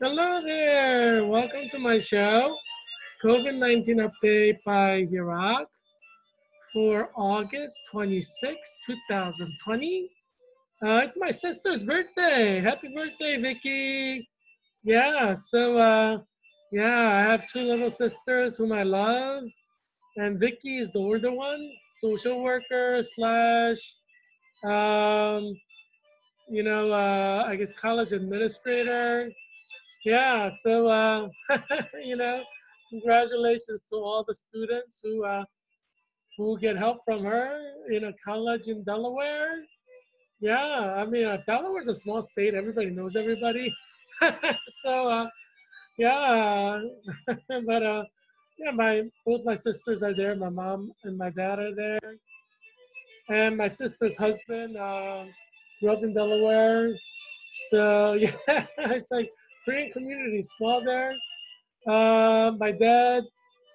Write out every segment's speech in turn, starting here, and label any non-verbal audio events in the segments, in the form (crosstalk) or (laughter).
Hello there. Welcome to my show, COVID 19 Update by Heerak for August 26, 2020. Uh, it's my sister's birthday. Happy birthday, Vicky. Yeah, so uh, yeah, I have two little sisters whom I love, and Vicky is the older one, social worker slash, um, you know, uh, I guess college administrator. Yeah, so uh, (laughs) you know, congratulations to all the students who uh, who get help from her in a college in Delaware. Yeah, I mean, uh, Delaware's a small state. Everybody knows everybody. (laughs) so, uh, yeah, (laughs) but uh, yeah, my both my sisters are there. My mom and my dad are there, and my sister's husband uh, grew up in Delaware. So yeah, it's like Korean community, small there. Uh, my dad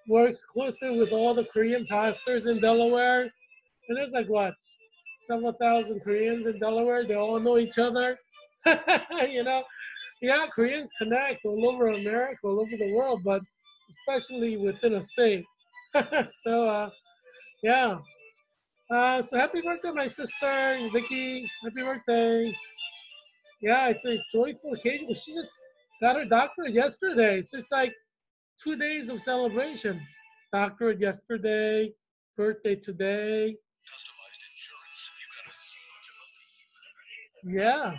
works closely with all the Korean pastors in Delaware, and there's like what several thousand Koreans in Delaware. They all know each other. (laughs) you know, yeah, Koreans connect all over America, all over the world, but especially within a state. (laughs) so, uh, yeah. Uh, so happy birthday, my sister, Vicky. Happy birthday. Yeah, it's a joyful occasion. She just got her doctorate yesterday. So it's like two days of celebration. Doctorate yesterday, birthday today. Yeah.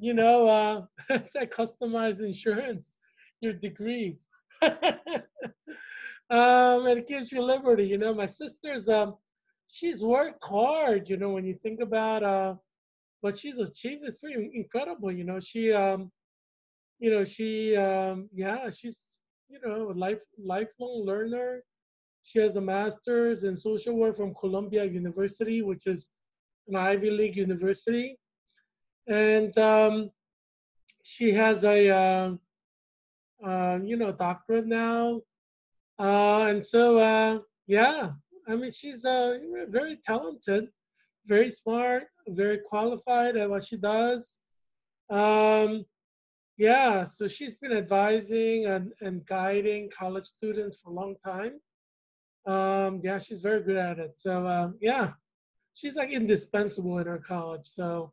You know, uh, (laughs) it's like customized insurance, your degree. (laughs) um, and it gives you liberty. You know, my sister's, um, she's worked hard, you know, when you think about uh, what she's achieved is pretty incredible. You know, she, um, you know, she, um, yeah, she's, you know, a life lifelong learner. She has a master's in social work from Columbia University, which is an Ivy League university, and um, she has a, uh, uh, you know, doctorate now, uh, and so uh, yeah, I mean, she's uh, very talented, very smart, very qualified at what she does. Um, yeah, so she's been advising and, and guiding college students for a long time. Um, yeah, she's very good at it. So uh, yeah, she's like indispensable in her college. So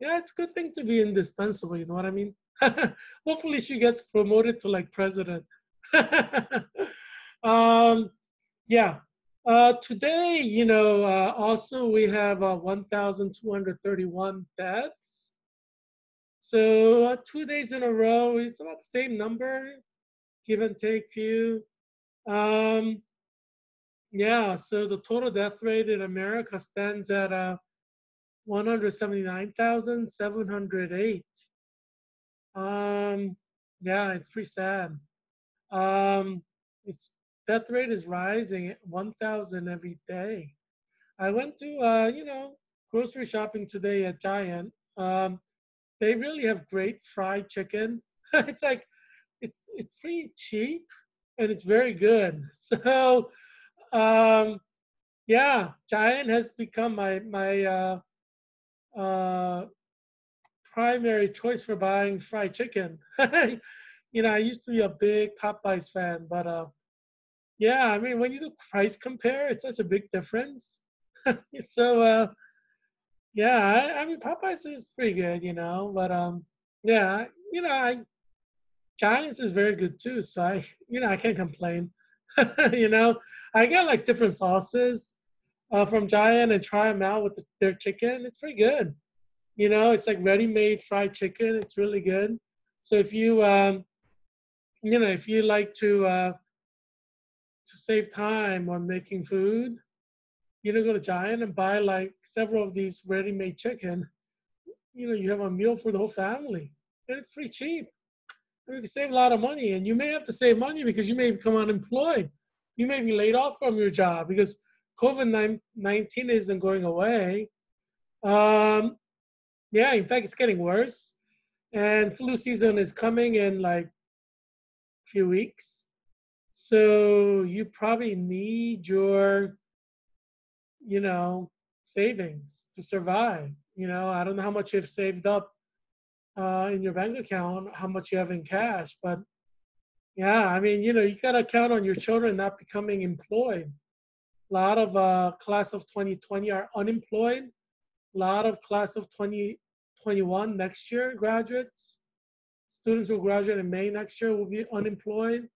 yeah, it's a good thing to be indispensable. You know what I mean? (laughs) Hopefully, she gets promoted to like president. (laughs) um, yeah. Uh, today, you know, uh, also we have uh, 1,231 deaths. So uh, two days in a row, it's about the same number, give and take few. Um, yeah, so the total death rate in America stands at uh, 179,708. Um, yeah, it's pretty sad. Um, its death rate is rising at 1,000 every day. I went to, uh, you know, grocery shopping today at Giant. Um, they really have great fried chicken. (laughs) it's like it's it's pretty cheap and it's very good. (laughs) So um, yeah, Giant has become my my uh, uh, primary choice for buying fried chicken. (laughs) you know, I used to be a big Popeyes fan, but uh, yeah, I mean, when you do price compare, it's such a big difference. so uh, yeah, I, I mean Popeyes is pretty good, you know, but um, yeah, you know, I Giants is very good too, so I, (laughs) you know, I can't complain. (laughs) you know, I get like different sauces uh, from Giant and try them out with the, their chicken. It's pretty good. You know, it's like ready-made fried chicken. It's really good. So if you, um, you know, if you like to uh, to save time on making food, you know, go to Giant and buy like several of these ready-made chicken. You know, you have a meal for the whole family, and it's pretty cheap. And you can save a lot of money, and you may have to save money because you may become unemployed. You may be laid off from your job because COVID 19 isn't going away. Um, yeah, in fact, it's getting worse. And flu season is coming in like a few weeks. So you probably need your you know, savings to survive. You know, I don't know how much you've saved up uh, in your bank account how much you have in cash. But yeah, I mean, you know, you gotta count on your children not becoming employed. A lot of uh, class of 2020 are unemployed. A lot of class of 2021 next year graduates, students who graduate in May next year will be unemployed.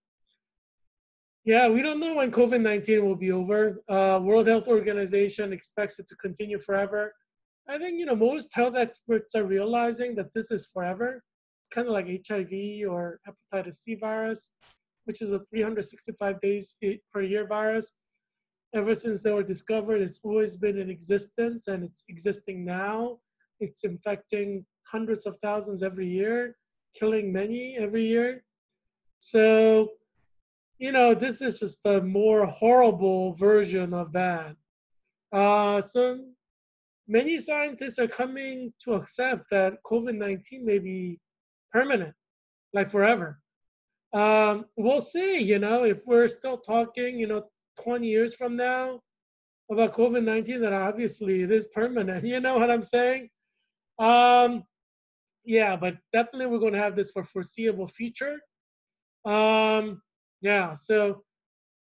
Yeah, we don't know when COVID-19 will be over. Uh, World Health Organization expects it to continue forever. I think you know most health experts are realizing that this is forever. It's kind of like HIV or hepatitis C virus, which is a 365 days per year virus. Ever since they were discovered, it's always been in existence and it's existing now. It's infecting hundreds of thousands every year, killing many every year. So, you know, this is just a more horrible version of that. Uh, so many scientists are coming to accept that COVID-19 may be permanent, like forever. Um, we'll see, you know, if we're still talking, you know, 20 years from now about COVID-19, then obviously it is permanent. (laughs) You know what I'm saying? Um, yeah, but definitely we're going to have this for foreseeable future. Um, yeah, so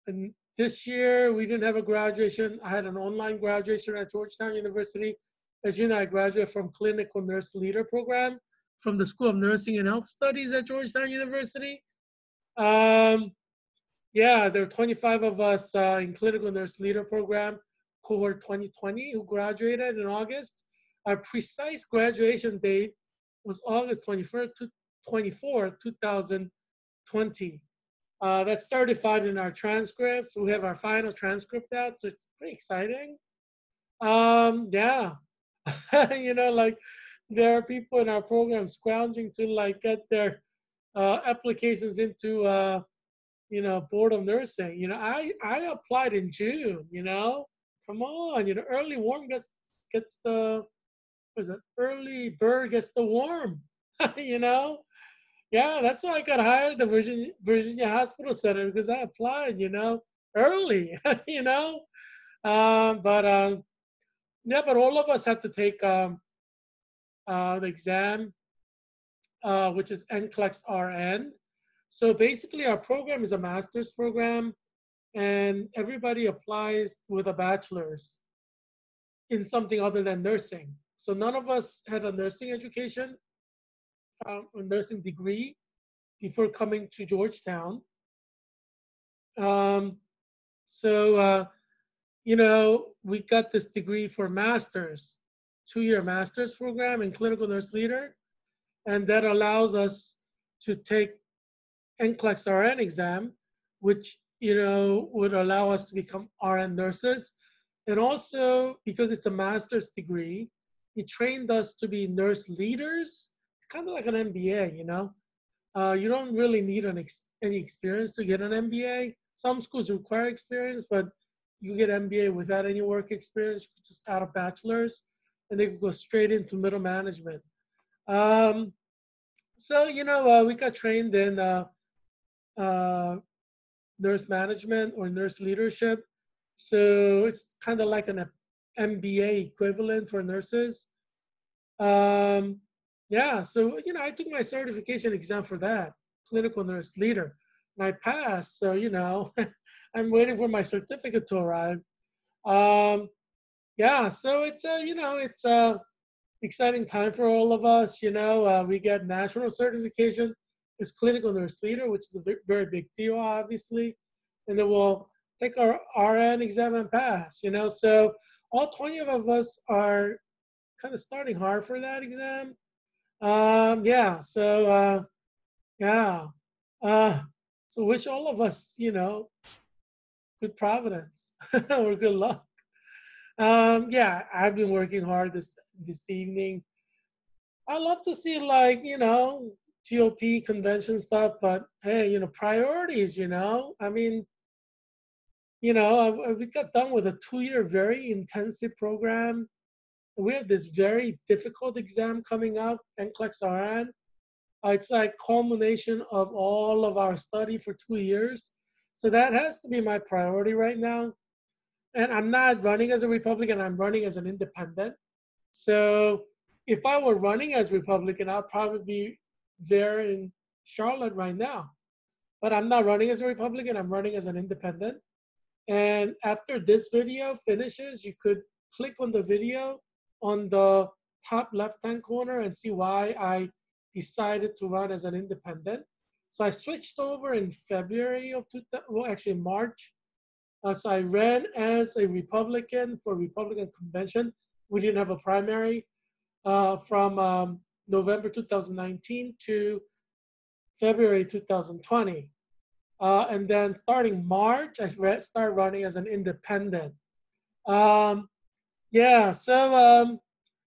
and this year, we didn't have a graduation. I had an online graduation at Georgetown University. As you know, I graduated from Clinical Nurse Leader Program from the School of Nursing and Health Studies at Georgetown University. Um, yeah, there are 25 of us uh, in Clinical Nurse Leader Program, cohort 2020, who graduated in August. Our precise graduation date was August 21st to 24, 2020. Uh, that's certified in our transcripts. We have our final transcript out, so it's pretty exciting. Um, yeah, (laughs) you know, like there are people in our program scrounging to like get their uh, applications into, uh, you know, board of nursing. You know, I I applied in June. You know, come on, you know, early worm gets gets the what is it? Early bird gets the worm. (laughs) you know, yeah, that's why I got hired at the Virginia, Virginia Hospital Center because I applied, you know, early, (laughs) you know. Um, but um, yeah, but all of us have to take um, uh, the exam, uh, which is NCLEX RN. So basically, our program is a master's program, and everybody applies with a bachelor's in something other than nursing. So none of us had a nursing education um, a nursing degree before coming to Georgetown. Um, so, uh, you know, we got this degree for master's, two-year master's program in clinical nurse leader, and that allows us to take NCLEX RN exam, which, you know, would allow us to become RN nurses. And also, because it's a master's degree, it trained us to be nurse leaders kind of like an MBA, you know. Uh, you don't really need an ex- any experience to get an MBA. Some schools require experience, but you get MBA without any work experience, just out of bachelor's, and they could go straight into middle management. Um, so you know, uh, we got trained in uh, uh, nurse management or nurse leadership. So it's kind of like an MBA equivalent for nurses. Um, yeah, so you know, I took my certification exam for that, clinical nurse leader, and I passed. So you know, (laughs) I'm waiting for my certificate to arrive. Um, yeah, so it's a you know it's a exciting time for all of us. You know, uh, we get national certification as clinical nurse leader, which is a very big deal, obviously, and then we'll take our RN exam and pass. You know, so all 20 of us are kind of starting hard for that exam um, yeah, so uh, yeah. Uh, so wish all of us, you know, good providence (laughs) or good luck. Um, yeah, I've been working hard this this evening. I love to see like, you know, GOP convention stuff, but hey, you know, priorities, you know. I mean, you know, we got done with a two-year very intensive program we have this very difficult exam coming up, NCLEX RN. Uh, it's like culmination of all of our study for two years. So that has to be my priority right now. And I'm not running as a Republican, I'm running as an independent. So, if I were running as Republican, I'd probably be there in Charlotte right now. But I'm not running as a Republican, I'm running as an independent. And after this video finishes, you could click on the video on the top left-hand corner and see why I decided to run as an independent. So I switched over in February of, two, well, actually March. Uh, so I ran as a Republican for Republican convention. We didn't have a primary uh, from um, November 2019 to February 2020. Uh, and then starting March, I started running as an independent. Um, yeah, so um,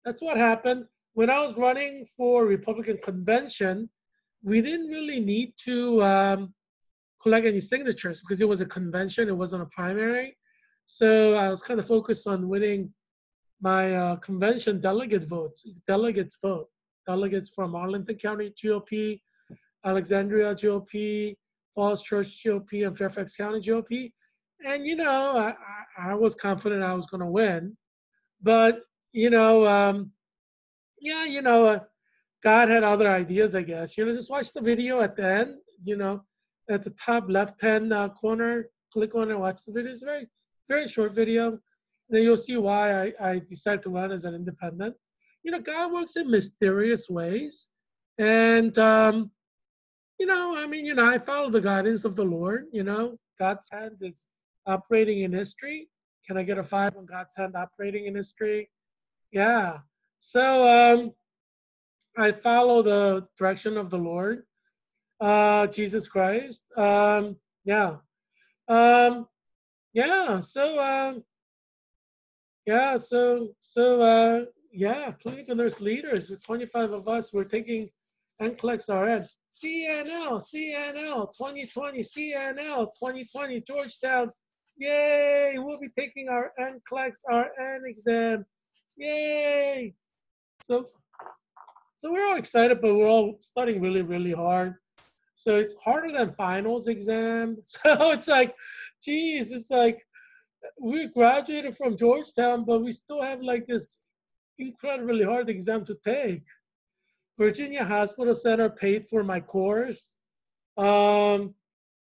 that's what happened. When I was running for Republican convention, we didn't really need to um, collect any signatures because it was a convention, it wasn't a primary. So I was kind of focused on winning my uh, convention delegate votes, delegates vote, delegates from Arlington County GOP, Alexandria GOP, Falls Church GOP, and Fairfax County GOP. And, you know, I, I was confident I was going to win. But, you know, um, yeah, you know, uh, God had other ideas, I guess. You know, just watch the video at the end, you know, at the top left hand uh, corner, click on and watch the video. It's very, very short video. Then you'll see why I, I decided to run as an independent. You know, God works in mysterious ways. And, um, you know, I mean, you know, I follow the guidance of the Lord. You know, God's hand is operating in history. Can I get a five on God's hand operating in history? Yeah. So um, I follow the direction of the Lord, uh, Jesus Christ. Um, yeah. Um, yeah. So, uh, yeah. So, so, uh, yeah, clinical nurse leaders with 25 of us, we're taking NCLEX RN. CNL, CNL, 2020, CNL, 2020, Georgetown. Yay! We'll be taking our NCLEX RN exam. Yay! So, so we're all excited, but we're all studying really, really hard. So it's harder than finals exam. (laughs) So it's like, geez, it's like we graduated from Georgetown, but we still have like this incredibly hard exam to take. Virginia Hospital Center paid for my course. Um,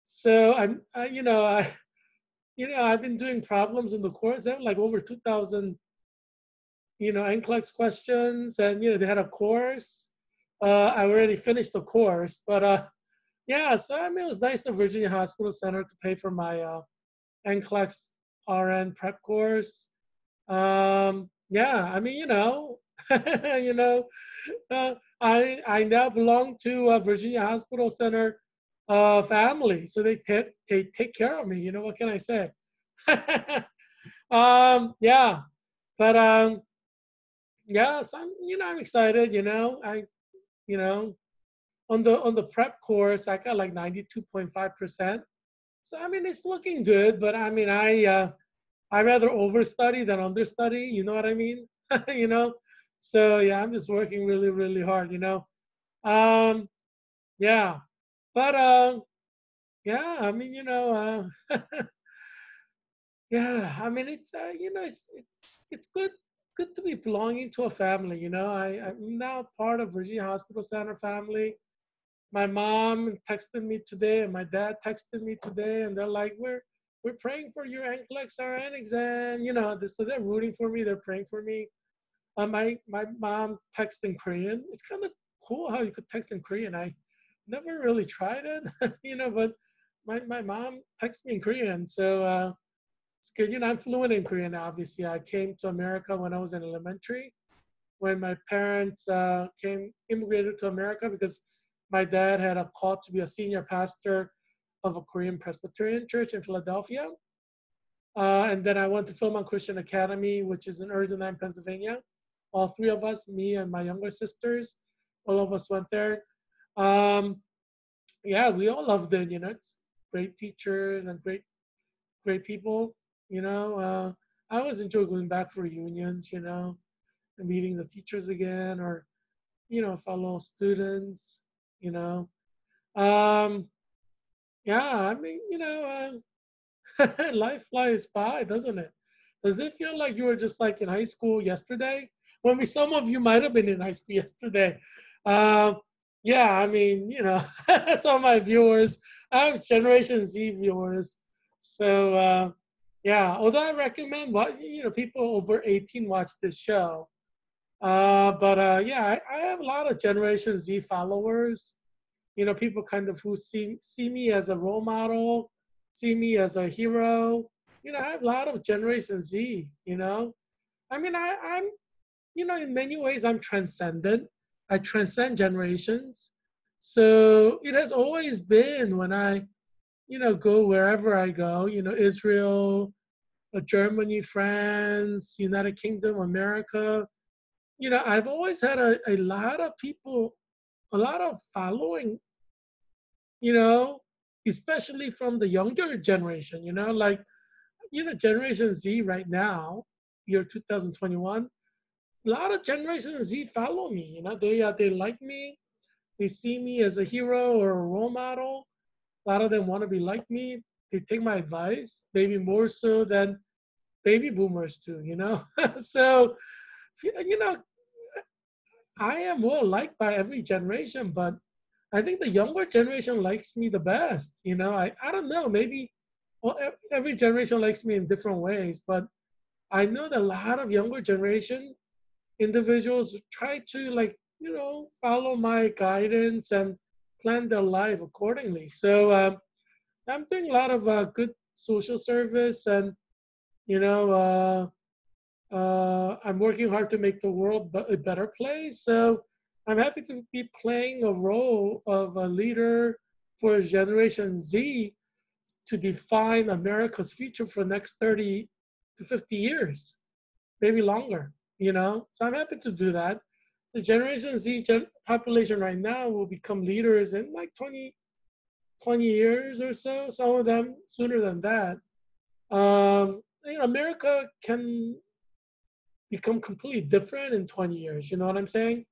so I'm, I, you know, I, you know, I've been doing problems in the course. They have like over 2,000, you know, NCLEX questions, and you know, they had a course. Uh, I already finished the course, but uh, yeah. So I mean, it was nice of Virginia Hospital Center to pay for my uh, NCLEX RN prep course. Um, yeah, I mean, you know, (laughs) you know, uh, I I now belong to a Virginia Hospital Center uh, family, so they take they take care of me. You know what can I say? (laughs) um, yeah, but um, yes, I'm you know I'm excited. You know I, you know, on the on the prep course I got like 92.5 percent. So I mean it's looking good, but I mean I uh, I rather overstudy than understudy. You know what I mean? (laughs) you know, so yeah, I'm just working really, really hard, you know. Um, yeah, but uh, yeah, I mean, you know, uh, (laughs) yeah, I mean, it's uh, you know, it's it's it's good good to be belonging to a family. You know, I I'm now part of Virginia Hospital Center family. My mom texted me today, and my dad texted me today, and they're like, we're we're praying for your NCLEX RN exam. You know, so they're rooting for me. They're praying for me. Uh, my my mom texts in Korean. It's kind of cool how you could text in Korean. I never really tried it, (laughs) you know, but my, my mom texts me in Korean, so uh, it's good. You know, I'm fluent in Korean. Obviously, I came to America when I was in elementary, when my parents uh, came immigrated to America because my dad had a call to be a senior pastor of a Korean Presbyterian church in Philadelphia. Uh, and then I went to Philmont Christian Academy, which is in Erdenheim, Pennsylvania all three of us, me and my younger sisters, all of us went there. Um, yeah, we all loved it. You know, it's great teachers and great, great people. You know, uh, I always enjoy going back for reunions. You know, and meeting the teachers again, or you know, fellow students. You know, um, yeah. I mean, you know, uh, (laughs) life flies by, doesn't it? Does it feel like you were just like in high school yesterday? when we some of you might have been in high school yesterday. Uh, yeah, I mean, you know, (laughs) that's all my viewers. I have Generation Z viewers. So uh, yeah, although I recommend you know people over 18 watch this show. Uh, but uh, yeah, I, I, have a lot of Generation Z followers. You know, people kind of who see see me as a role model, see me as a hero. You know, I have a lot of Generation Z. You know, I mean, I, I'm, you know, in many ways, I'm transcendent. I transcend generations. So it has always been when I, you know, go wherever I go, you know, Israel, uh, Germany, France, United Kingdom, America, you know, I've always had a, a lot of people, a lot of following, you know, especially from the younger generation, you know, like, you know, Generation Z right now, year 2021, a lot of Generation Z follow me, you know, they, uh, they like me, they see me as a hero or a role model. A lot of them want to be like me. They take my advice, maybe more so than baby boomers do, you know? (laughs) so, you know, I am well liked by every generation, but I think the younger generation likes me the best. You know, I, I don't know, maybe well, every generation likes me in different ways, but I know that a lot of younger generation individuals try to like, you know, follow my guidance and plan their life accordingly. So um, I'm doing a lot of uh, good social service and, you know, uh, uh, I'm working hard to make the world a better place. So I'm happy to be playing a role of a leader for Generation Z to define America's future for the next 30 to 50 years, maybe longer, you know? So I'm happy to do that. The Generation Z gen- population right now will become leaders in like 20, 20 years or so, some of them sooner than that. Um, you know, America can become completely different in 20 years. You know what I'm saying?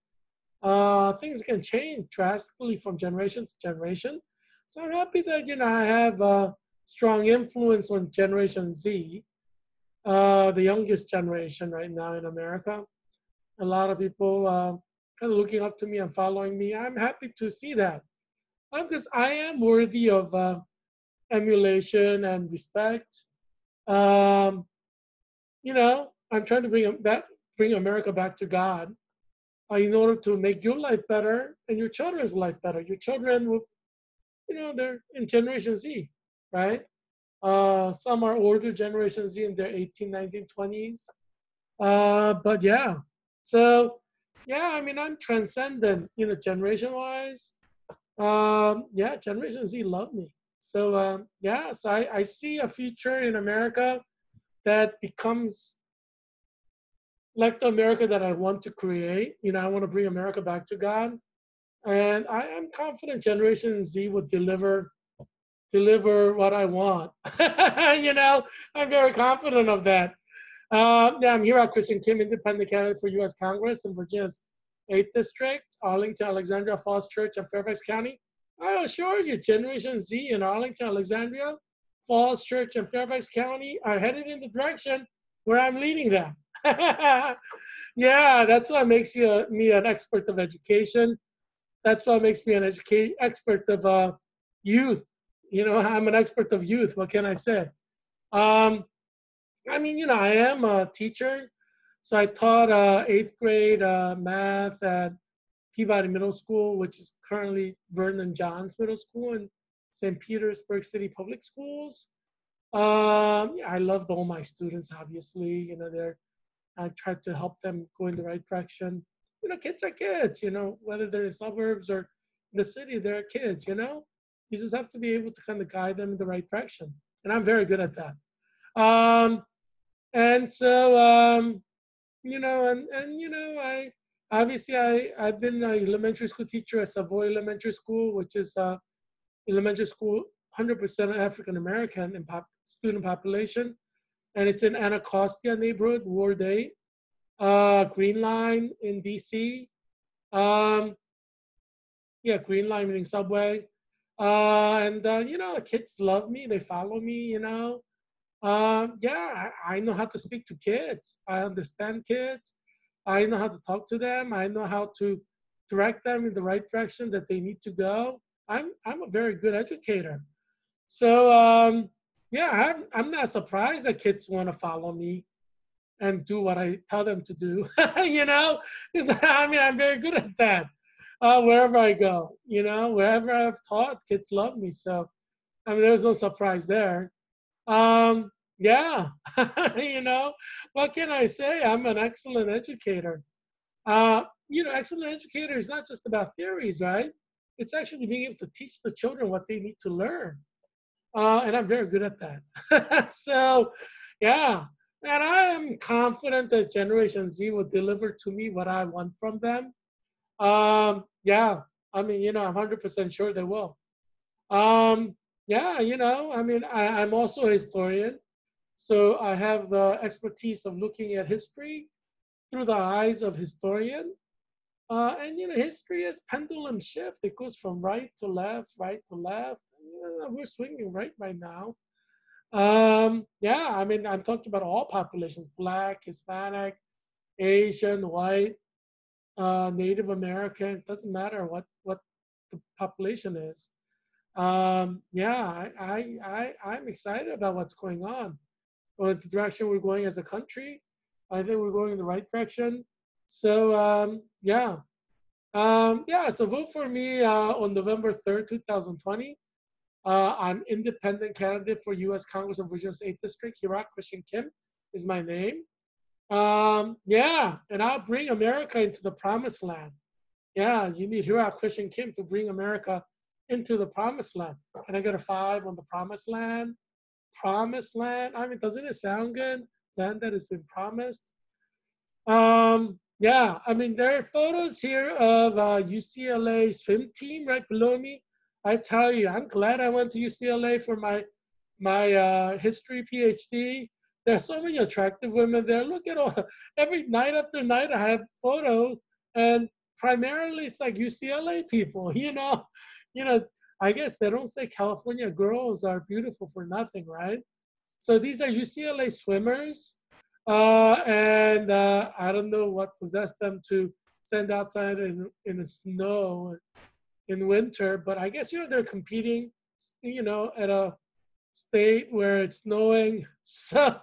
Uh, things can change drastically from generation to generation. So I'm happy that you know I have a strong influence on Generation Z, uh, the youngest generation right now in America. A lot of people uh, kind of looking up to me and following me. I'm happy to see that because I am worthy of uh, emulation and respect. Um, you know, I'm trying to bring back, bring America back to God uh, in order to make your life better and your children's life better. Your children will, you know, they're in Generation Z, right? Uh, some are older Generation Z in their 18, 19, 20s. Uh, but yeah, so yeah, I mean, I'm transcendent, you know, generation wise. Um, yeah, Generation Z love me. So um, yeah, so I, I see a future in America that becomes like the America that I want to create. You know, I want to bring America back to God, and I am confident Generation Z would deliver deliver what I want. (laughs) you know, I'm very confident of that. Uh, yeah, I'm Heerak Christian Kim, independent candidate for U.S. Congress in Virginia's 8th District, Arlington, Alexandria, Falls Church, and Fairfax County. I assure you, Generation Z in Arlington, Alexandria, Falls Church, and Fairfax County are headed in the direction where I'm leading them. (laughs) yeah, that's what makes you me an expert of education. That's what makes me an educate expert of uh, youth. You know, I'm an expert of youth. What can I say? Um, I mean, you know, I am a teacher, so I taught uh, eighth grade uh, math at Peabody Middle School, which is currently Vernon Johns Middle School in St. Petersburg City Public Schools. Um, I loved all my students, obviously. You know, they're I try to help them go in the right direction. You know, kids are kids, you know, whether they're in suburbs or in the city, they're kids, you know? You just have to be able to kind of guide them in the right direction. And I'm very good at that. Um, and so, um, you know, and, and, you know, I, obviously I, I've been an elementary school teacher at Savoy Elementary School, which is a elementary school 100% African American in pop, student population and it's in Anacostia neighborhood, Ward 8, uh, Green Line in DC. Um, yeah, Green Line meaning subway. Uh, and uh, you know, the kids love me. They follow me. You know, um, yeah, I, I, know how to speak to kids. I understand kids. I know how to talk to them. I know how to direct them in the right direction that they need to go. I'm I'm a very good educator. So um, yeah, I'm I'm not surprised that kids want to follow me and do what I tell them to do. (laughs) you know, (laughs) I mean I'm very good at that. Uh, wherever I go, you know, wherever I've taught, kids love me. So I mean, there's no surprise there. Um, yeah, (laughs) you know, what can I say? I'm an excellent educator. Uh, you know, excellent educator is not just about theories, right? It's actually being able to teach the children what they need to learn. Uh, and I'm very good at that. (laughs) so, yeah, and I am confident that Generation Z will deliver to me what I want from them. Um, yeah, I mean, you know, I'm 100% sure they will. Um, yeah, you know, I mean, I, I'm also a historian. So I have the expertise of looking at history through the eyes of historian. Uh, and you know, history is pendulum shift. It goes from right to left, right to left. Know, we're swinging right right now. Um, yeah, I mean, I'm talking about all populations: Black, Hispanic, Asian, White, uh, Native American. It doesn't matter what what the population is. Um, yeah, I, I I I'm excited about what's going on or the direction we're going as a country. I think we're going in the right direction. So um, yeah, um, yeah. So vote for me uh, on November third, two thousand twenty. Uh, I'm independent candidate for U.S. Congress of Virginia's 8th District. Heerak Christian Kim is my name. Um, yeah, and I'll bring America into the promised land. Yeah, you need Heerak Christian Kim to bring America into the promised land. Can I get a five on the promised land? promised land. I mean, doesn't it sound good? Land that has been promised. Um, yeah, I mean, there are photos here of uh, UCLA swim team right below me. I tell you, I'm glad I went to UCLA for my my uh, history PhD. There are so many attractive women there. Look at all every night after night I have photos, and primarily it's like UCLA people. (laughs) You know, you know, I guess they don't say California girls are beautiful for nothing, right? So these are UCLA swimmers. Uh, and uh, I don't know what possessed them to stand outside in, in the snow in winter, but I guess, you know, they're competing, you know, at a state where it's snowing. (laughs) So,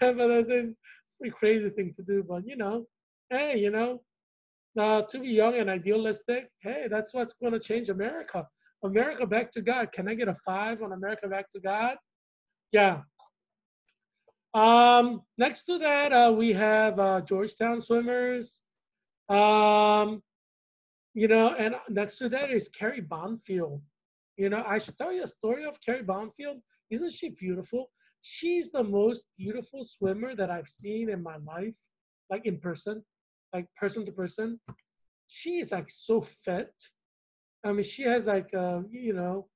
but it's a pretty crazy thing to do, but you know, hey, you know, uh, to be young and idealistic, hey, that's what's going to change America. America Back to God. Can I get a five on America Back to God? Yeah. Um, next to that, uh, we have uh, Georgetown swimmers. Um, you know, and next to that is Carrie Bonfield. You know, I should tell you a story of Carrie Bonfield. Isn't she beautiful? She's the most beautiful swimmer that I've seen in my life, like in person, like person to person. She is like so fit I mean, she has like, uh, you know,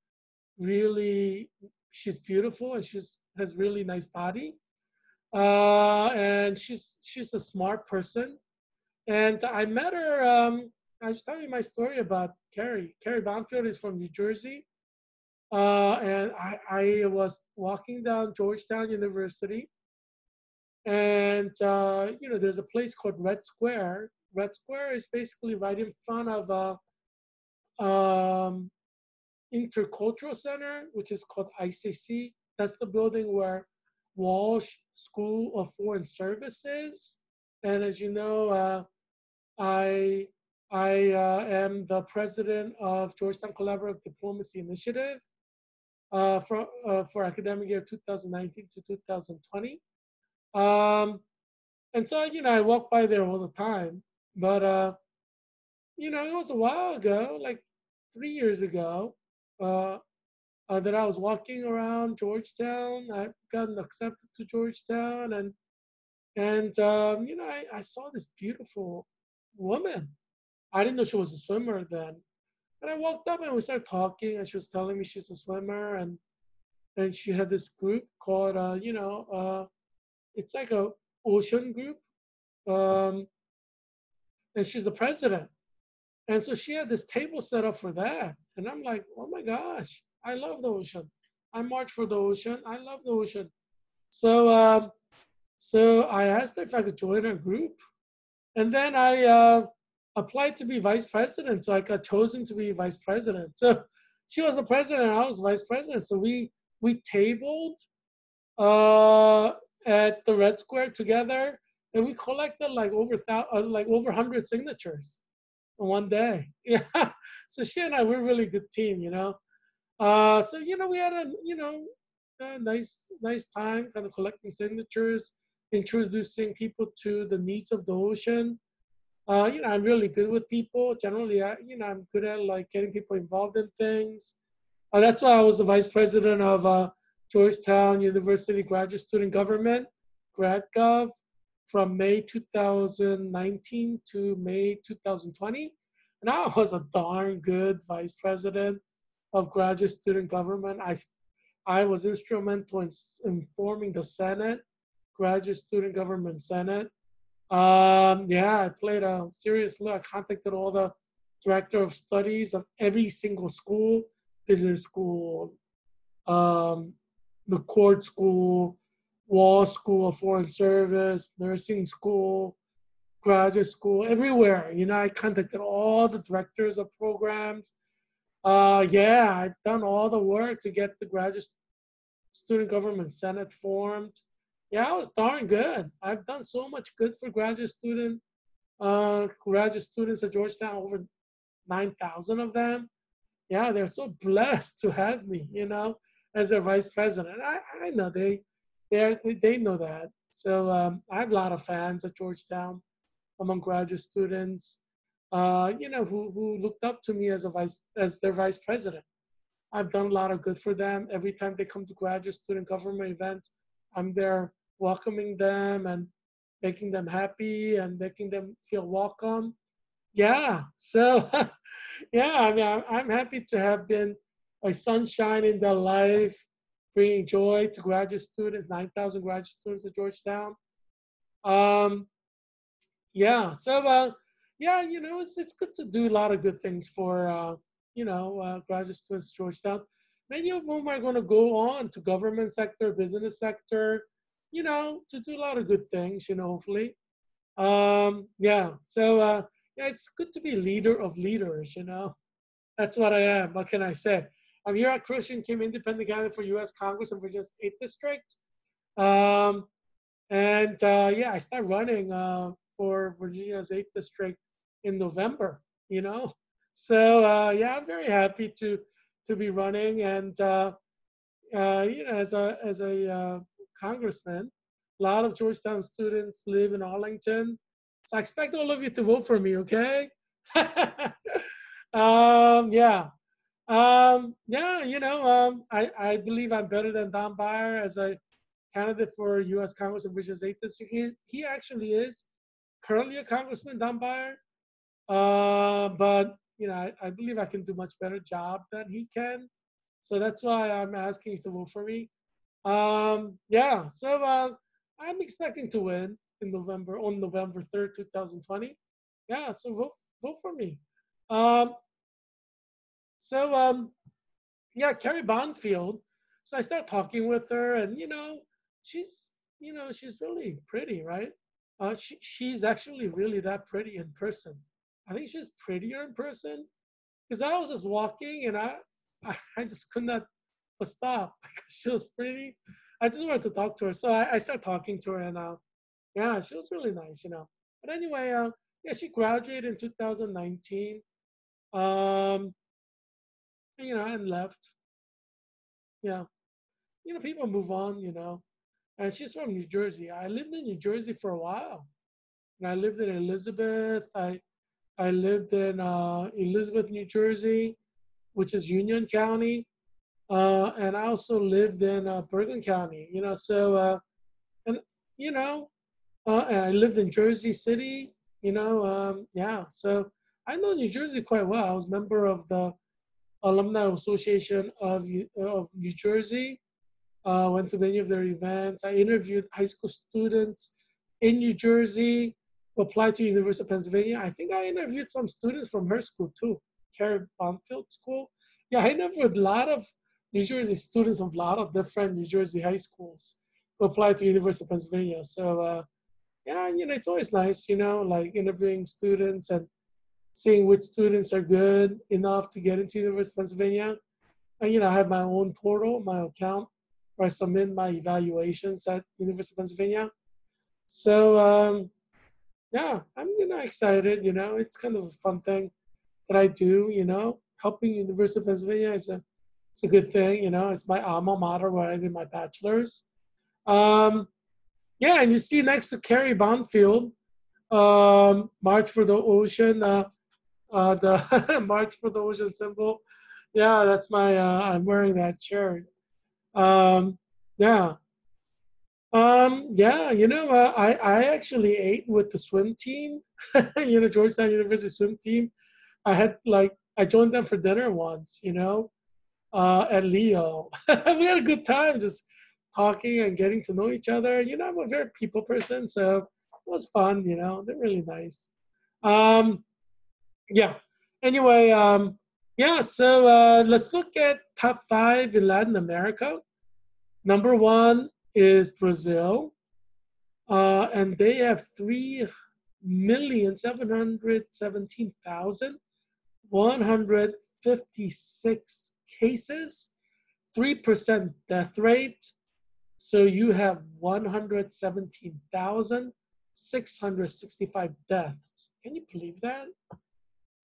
really, she's beautiful and she's has really nice body, uh, and she's she's a smart person. And I met her. Um, I was telling you my story about Carrie. Carrie Bonfield is from New Jersey, uh, and I, I was walking down Georgetown University, and uh, you know, there's a place called Red Square. Red Square is basically right in front of uh, um, Intercultural Center, which is called ICC. That's the building where Walsh School of Foreign Services. And as you know, uh, I I uh, am the president of Georgetown Collaborative Diplomacy Initiative uh, for uh, for academic year 2019 to 2020. Um, and so you know, I walk by there all the time, but uh, you know, it was a while ago, like three years ago uh, uh, that I was walking around Georgetown. I've gotten accepted to Georgetown, and and um, you know I, I saw this beautiful woman. I didn't know she was a swimmer then, but I walked up and we started talking, and she was telling me she's a swimmer, and and she had this group called uh, you know uh, it's like a ocean group, um, and she's the president. And so she had this table set up for that. And I'm like, oh my gosh, I love the ocean. I march for the ocean. I love the ocean. So, um, so I asked if I could join her group. and then I uh, applied to be vice president. So I got chosen to be vice president. So (laughs) she was the president, I was vice president. So we we tabled uh, at the Red Square together, and we collected like over thou- uh, like over hundred signatures in one day. (laughs) Yeah. So she and I we're a really good team, you know. Uh, so you know we had a you know a nice nice time kind of collecting signatures, introducing people to the needs of the ocean. Uh, you know, I'm really good with people. Generally, I, you know, I'm good at like getting people involved in things. Uh, that's why I was the vice president of uh, Georgetown University Graduate Student Government, GradGov, from May 2019 to May 2020. And I was a darn good vice president of graduate student government. I, I was instrumental in informing the Senate, graduate student government Senate. Um, yeah, I played a serious role. I contacted all the director of studies of every single school, business school, um, the court school, law school, foreign service, nursing school, graduate school, everywhere. You know, I contacted all the directors of programs. Uh, yeah, I've done all the work to get the graduate student government senate formed. Yeah, I was darn good. I've done so much good for graduate student, uh, graduate students at Georgetown, over 9,000 of them. Yeah, they're so blessed to have me, you know as their vice president. I, I know they they they know that. So um, I have a lot of fans at Georgetown among graduate students, uh, you know, who, who looked up to me as a vice as their vice president. I've done a lot of good for them. Every time they come to graduate student government events, I'm there welcoming them and making them happy and making them feel welcome. Yeah, so (laughs) yeah, I mean, I'm, I'm happy to have been a sunshine in their life, bringing joy to graduate students, 9,000 graduate students at Georgetown. Um, yeah, so uh, yeah, you know, it's, it's good to do a lot of good things for, uh, you know, uh, graduate students at Georgetown. Many of whom are going to go on to government sector, business sector, you know, to do a lot of good things, you know, hopefully. Um, yeah, so uh, yeah, it's good to be leader of leaders, you know. That's what I am. What can I say? I'm Heerak Christian Kim Independent candidate for U.S. Congress in Virginia's 8th District. Um, and uh, yeah, I start running uh, for Virginia's 8th District in November, you know? So uh, yeah, I'm very happy to to be running and uh, uh, you know, as a, as a uh, congressman, a lot of Georgetown students live in Arlington. So I expect all of you to vote for me, okay? (laughs) um, yeah, um, yeah, you know, um, I, I believe I'm better than Don Beyer as a candidate for U.S. Congress of Virginia's 8th District. He, he actually is currently a congressman, Don Beyer. Uh, but, you know, I, I believe I can do much better job than he can. So that's why I'm asking you to vote for me. Um, yeah, so uh, I'm expecting to win in November, on November 3rd, 2020. Yeah, so vote, vote for me. Um, so um, yeah, Carrie Bonfield. So I start talking with her, and you know, she's you know she's really pretty, right? Uh, she she's actually really that pretty in person. I think she's prettier in person because I was just walking and I (laughs) I, just could not stop (laughs) she was pretty. I just wanted to talk to her, so I, I started talking to her, and uh, yeah, she was really nice, you know. But anyway, uh, yeah, she graduated in 2019. Um, you know, and left. Yeah. You know, people move on, you know. And she's from New Jersey. I lived in New Jersey for a while. And I lived in Elizabeth. I I lived in uh, Elizabeth, New Jersey, which is Union County. Uh, and I also lived in uh, Bergen County, you know, so, uh, and, you know, uh, and I lived in Jersey City, you know, um, yeah. So I know New Jersey quite well. I was member of the Alumni Association of, of New Jersey. Uh, went to many of their events. I interviewed high school students in New Jersey applied to University of Pennsylvania. I think I interviewed some students from her school too, Carrie Bonfield School. Yeah, I interviewed a lot of New Jersey students from a lot of different New Jersey high schools who applied to University of Pennsylvania. So uh, yeah, you know, it's always nice, you know, like interviewing students and seeing which students are good enough to get into University of Pennsylvania. And, you know, I have my own portal, my account, where I submit my evaluations at University of Pennsylvania. So, um, yeah, I'm, you know, excited, you know, it's kind of a fun thing that I do, you know, helping University of Pennsylvania is a, it's a good thing, you know, it's my alma mater where I did my bachelor's. Um, yeah, and you see next to Carrie Bonfield, um, March for the Ocean, uh, uh, the (laughs) March for the Ocean symbol. Yeah, that's my, uh, I'm wearing that shirt. Um, yeah. Um, yeah, you know, uh, I, I actually ate with the swim team, (laughs) you know, Georgetown University swim team. I had like, I joined them for dinner once, you know, uh, at Leo. (laughs) we had a good time just talking and getting to know each other. You know, I'm a very people person, so it was fun. You know, they're really nice. Um, yeah. Anyway, um, yeah. So uh, let's look at top five in Latin America. Number one is Brazil, uh, and they have three million seven hundred seventeen thousand one hundred fifty six cases, 3% death rate, so you have 117,665 deaths. Can you believe that?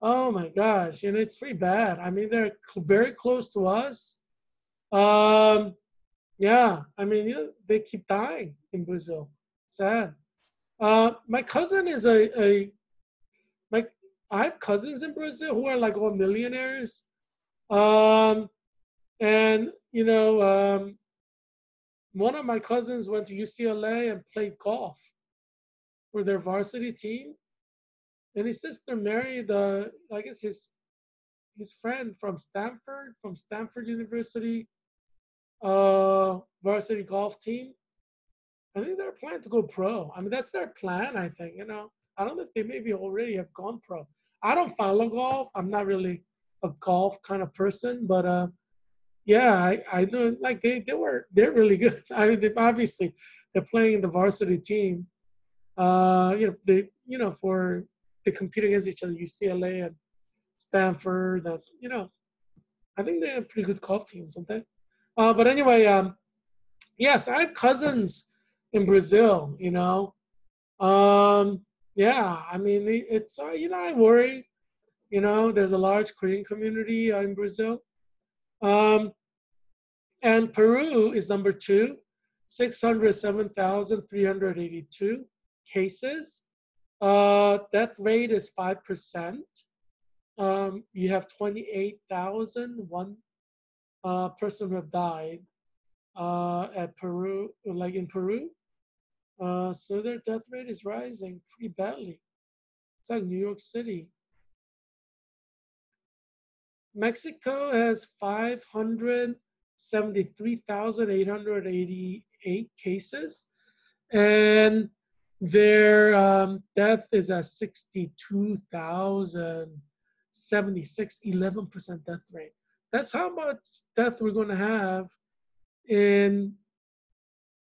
Oh my gosh, you know, it's pretty bad. I mean, they're very close to us. Um, yeah, I mean, you know, they keep dying in Brazil. Sad. Uh, my cousin is a, a my I have cousins in Brazil who are like all millionaires. Um, and you know, um, one of my cousins went to UCLA and played golf for their varsity team. And his sister married, uh, I guess his his friend from Stanford, from Stanford University, uh, varsity golf team. I think they're planning to go pro. I mean, that's their plan. I think you know. I don't know if they maybe already have gone pro. I don't follow golf. I'm not really a golf kind of person, but uh, yeah, I, I know like they, they were they're really (laughs) good. I mean, they, obviously they're playing the varsity team. Uh, you know, they you know for they compete against each other, UCLA and Stanford. And, you know, I think they're a pretty good golf team, they? Uh, but anyway, um, yes, I have cousins in Brazil. You know, um, yeah, I mean it's uh, you know I worry. You know, there's a large Korean community uh, in Brazil. Um, and Peru is number two, 607,382 cases. Uh, death rate is 5%. Um, you have 28,001 uh, person who have died uh, at Peru, like in Peru. Uh, so their death rate is rising pretty badly. It's like New York City. Mexico has 573,888 cases, and their um, death is at 62,076, 11% death rate. That's how much death we're going to have in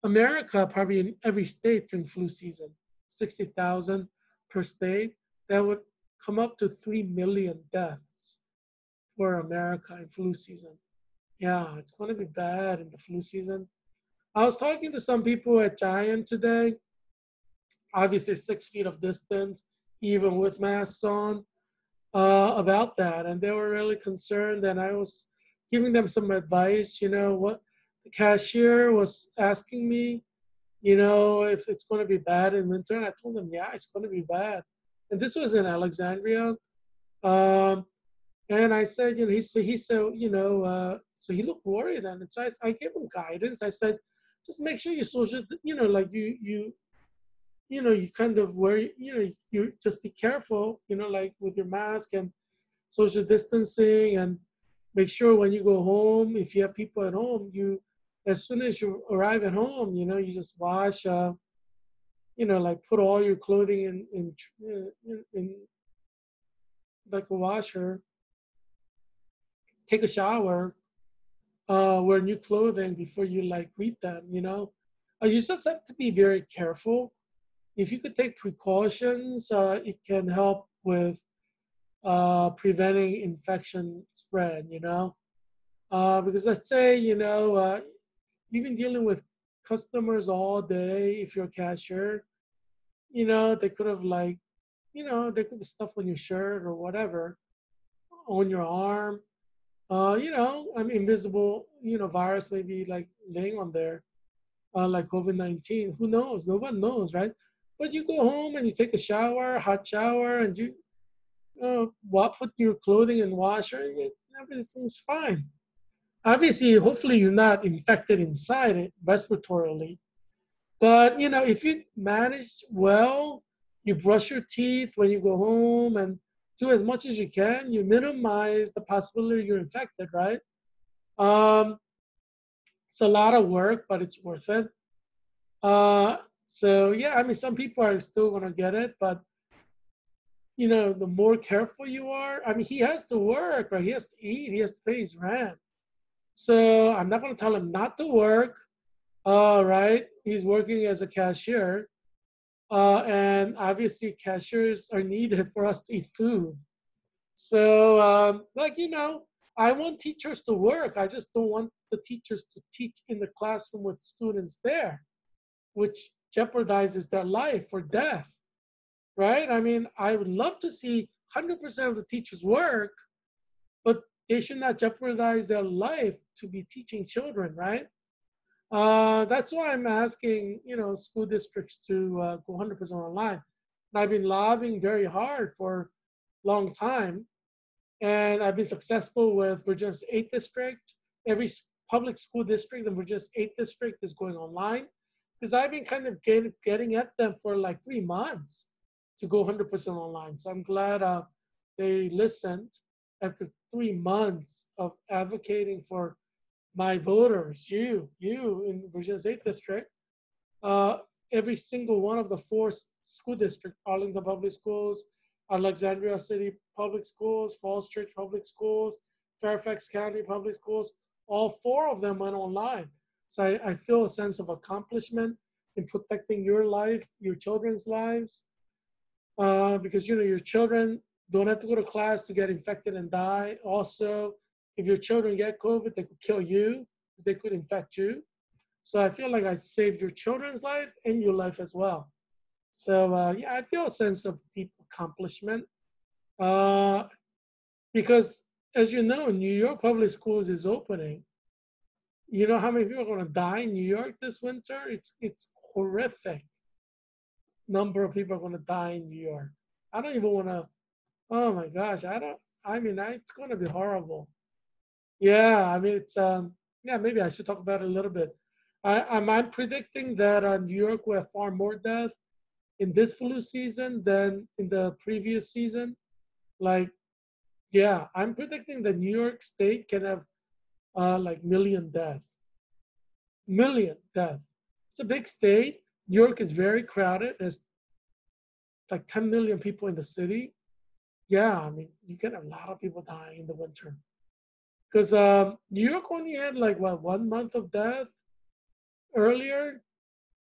America, probably in every state during flu season. 60,000 per state. That would come up to 3 million deaths for America in flu season. Yeah, it's going to be bad in the flu season. I was talking to some people at Giant today, obviously six feet of distance, even with masks on, uh, about that. And they were really concerned. And I was giving them some advice. You know, what the cashier was asking me, you know, if it's going to be bad in winter. And I told them, yeah, it's going to be bad. And this was in Alexandria. Um, and I said, you know, he said, he said, you know, uh, so he looked worried, and so I, I gave him guidance. I said, just make sure you social, you know, like you, you, you know, you kind of worry, you know, you just be careful, you know, like with your mask and social distancing, and make sure when you go home, if you have people at home, you, as soon as you arrive at home, you know, you just wash, uh, you know, like put all your clothing in in in, in like a washer take a shower, uh, wear new clothing before you like greet them. You know, uh, you just have to be very careful. if you could take precautions, uh, it can help with uh, preventing infection spread, you know? Uh, because let's say, you know, uh, you've been dealing with customers all day if you're a cashier, you know, they could have like, you know, there could be stuff on your shirt or whatever, on your arm. Uh, you know, I mean, invisible, you know, virus may be like laying on there, uh, like COVID-19. Who knows? No one knows, right? But you go home and you take a shower, hot shower, and you uh, put your clothing in washer, and everything's fine. Obviously, hopefully you're not infected inside it respiratorily. But you know, if you manage well, you brush your teeth when you go home and do as much as you can, you minimize the possibility you're infected, right? Um, it's a lot of work, but it's worth it. Uh, so yeah, I mean, some people are still gonna get it, but you know, the more careful you are, I mean, he has to work, right? He has to eat, he has to pay his rent. So I'm not gonna tell him not to work. Uh, right? He's working as a cashier. Uh, and obviously cashiers are needed for us to eat food. So, um, like, you know, I want teachers to work. I just don't want the teachers to teach in the classroom with students there, which jeopardizes their life or death, right? I mean, I would love to see 100% of the teachers work, but they should not jeopardize their life to be teaching children, right? Uh, that's why I'm asking, you know, school districts to uh, go 100% online. And I've been lobbying very hard for a long time, and I've been successful with Virginia's 8th district. Every public school district in Virginia's 8th district is going online because I've been kind of get, getting at them for like three months to go 100% online. So I'm glad uh, they listened after three months of advocating for my voters, you, you in Virginia's 8th district, uh, every single one of the four school districts, Arlington Public Schools, Alexandria City Public Schools, Falls Church Public Schools, Fairfax County Public Schools, all four of them went online. So I, I feel a sense of accomplishment in protecting your life, your children's lives, uh, because you know your children don't have to go to class to get infected and die. Also, if your children get COVID, they could kill you because they could infect you. So I feel like I saved your children's life and your life as well. So uh, yeah, I feel a sense of deep accomplishment uh, because, as you know, New York public schools is opening. You know how many people are going to die in New York this winter? It's it's horrific. Number of people are going to die in New York. I don't even want to. Oh my gosh, I don't. I mean, I, it's going to be horrible. Yeah, I mean, it's, um, yeah, maybe I should talk about it a little bit. I, I'm, I'm predicting that uh, New York will have far more death in this flu season than in the previous season. Like, yeah, I'm predicting that New York State can have uh, like million death. Million death. It's a big state. New York is very crowded. There's like 10 million people in the city. Yeah, I mean, you get a lot of people dying in the winter because um, New York only had like what one month of death earlier,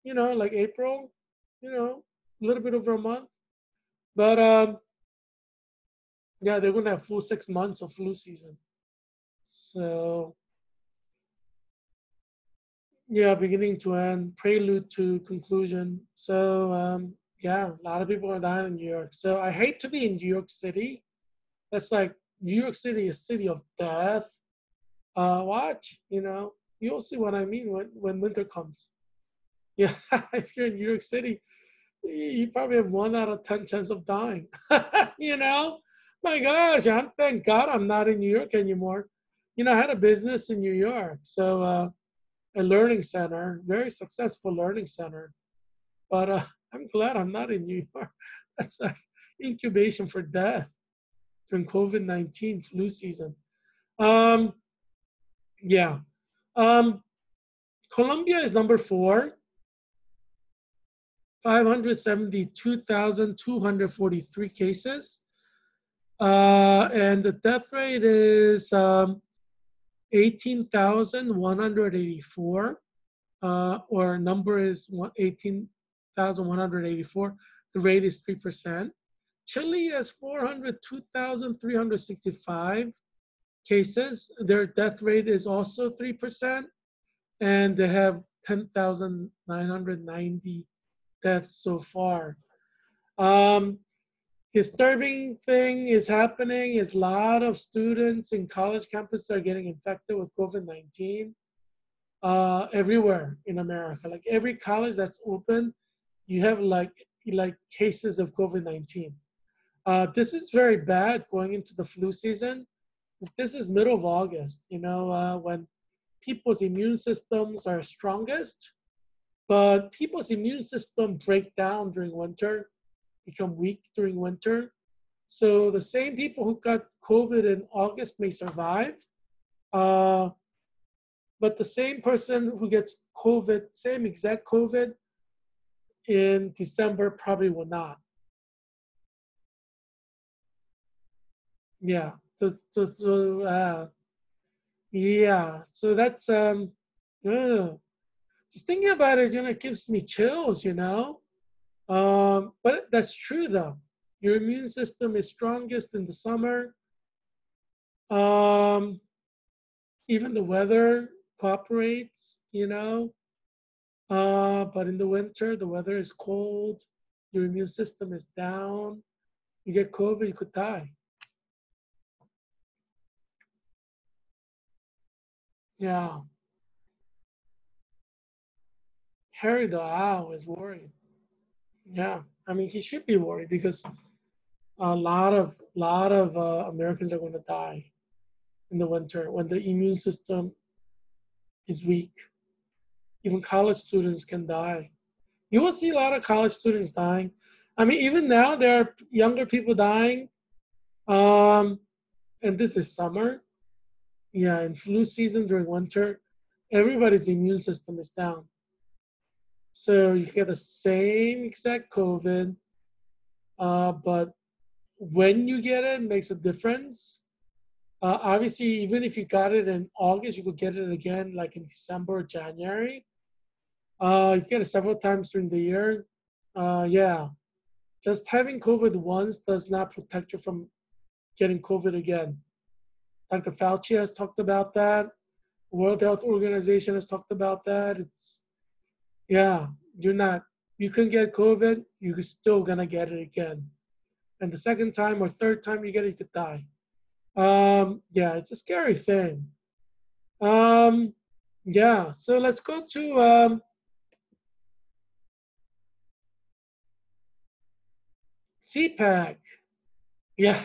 you know, like April, you know, a little bit over a month. But um, yeah, they're gonna have full six months of flu season. So yeah, beginning to end, prelude to conclusion. So um, yeah, a lot of people are dying in New York. So I hate to be in New York City. That's like New York City is city of death. Uh, watch, you know, you'll see what I mean when, when winter comes. (laughs) Yeah, if you're in New York City, you probably have one out of 10 chance of dying. (laughs) you know, my gosh, I'm, thank God I'm not in New York anymore. You know, I had a business in New York, so uh, a learning center, very successful learning center. But uh, I'm glad I'm not in New York. (laughs) That's like incubation for death during COVID 19 flu season. Um, yeah. Um, Colombia is number four. 572,243 cases. Uh, and the death rate is um, 18,184, uh, or number is 18,184. The rate is 3%. Chile has 402,365 cases. Their death rate is also 3%. And they have 10,990 deaths so far. Um, disturbing thing is happening is a lot of students in college campuses are getting infected with COVID-19 uh, everywhere in America. Like every college that's open, you have like like cases of COVID-19. Uh, this is very bad going into the flu season. This is middle of August, you know, uh, when people's immune systems are strongest, but people's immune system break down during winter, become weak during winter. So the same people who got COVID in August may survive, uh, but the same person who gets COVID, same exact COVID in December probably will not. Yeah. So, so, so uh, yeah. So that's um, just thinking about it, you know, it gives me chills, you know. Um, but that's true though. Your immune system is strongest in the summer. Um, even the weather cooperates, you know. Uh, but in the winter, the weather is cold, your immune system is down, you get COVID, you could die. Yeah. Harry the owl is worried. Yeah, I mean he should be worried because a lot of lot of uh, Americans are going to die in the winter when the immune system is weak. Even college students can die. You will see a lot of college students dying. I mean, even now there are younger people dying. Um, and this is summer. Yeah, in flu season during winter, everybody's immune system is down. So you get the same exact COVID, uh, but when you get it, makes a difference. Uh, obviously, even if you got it in August, you could get it again like in December or January. Uh, you get it several times during the year. Uh, yeah, just having COVID once does not protect you from getting COVID again. Dr. Fauci has talked about that. World Health Organization has talked about that. It's yeah, you're not. You can get COVID, you're still gonna get it again. And the second time or third time you get it, you could die. Um, yeah, it's a scary thing. Um, yeah, so let's go to um, CPAC. (laughs) Yeah,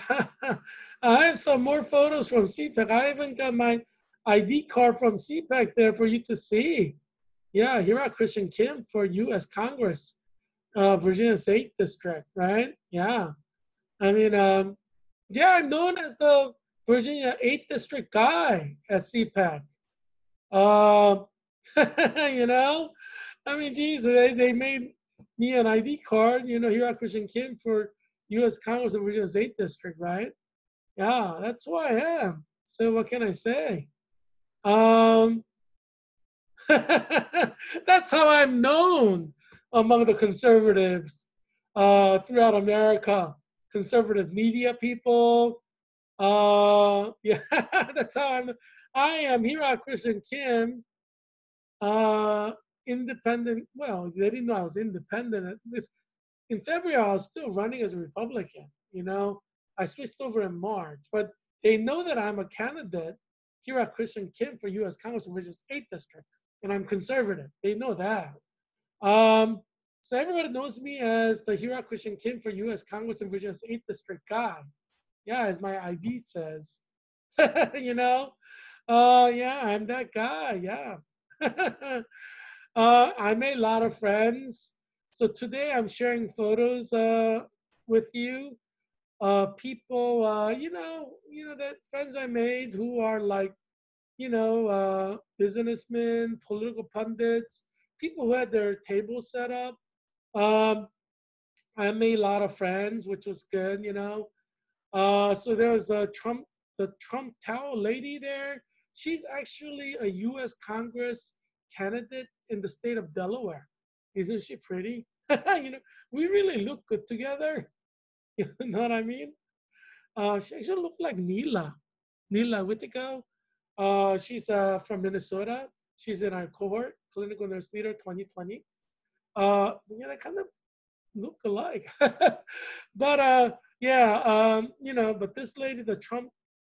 I have some more photos from CPAC. I haven't got my ID card from CPAC there for you to see. Yeah, Heerak Christian Kim for U.S. Congress, uh, Virginia State District, right? Yeah. I mean, um, yeah, I'm known as the Virginia 8th District guy at CPAC. Uh, (laughs) you know, I mean, geez, they, they made me an ID card, you know, Heerak Christian Kim for U.S. Congress of Virginia's 8th District, right? Yeah, that's who I am. So what can I say? Um, (laughs) that's how I'm known among the conservatives uh, throughout America. Conservative media people. Uh, (laughs) yeah, that's how I'm. I am Heerak Christian Kim. Uh, independent. Well, they didn't know I was independent. At least in February, I was still running as a Republican. You know, I switched over in March, but they know that I'm a candidate Heerak Christian Kim for U.S. Congress of Virginia's 8th District, and I'm conservative. They know that. Um, so everybody knows me as the Heerak Christian Kim for U.S. Congress of Virginia's 8th District guy. Yeah, as my ID says. (laughs) you know? Uh, yeah, I'm that guy. Yeah. (laughs) uh, I made a lot of friends. So today I'm sharing photos uh, with you. Uh, people, uh, you know, you know that friends I made who are like, you know, uh, businessmen, political pundits, people who had their table set up. Um, I made a lot of friends, which was good, you know. Uh, so there was a Trump, the Trump Tower lady there. She's actually a U.S. Congress candidate in the state of Delaware. Isn't she pretty? (laughs) you know, we really look good together. (laughs) You know what I mean? Uh, she actually looked like Nila, Nila Whittico. Uh, she's uh, from Minnesota. She's in our cohort, clinical nurse leader 2020. Uh, yeah, they kind of look alike. (laughs) but uh, yeah, um, you know, but this lady, the Trump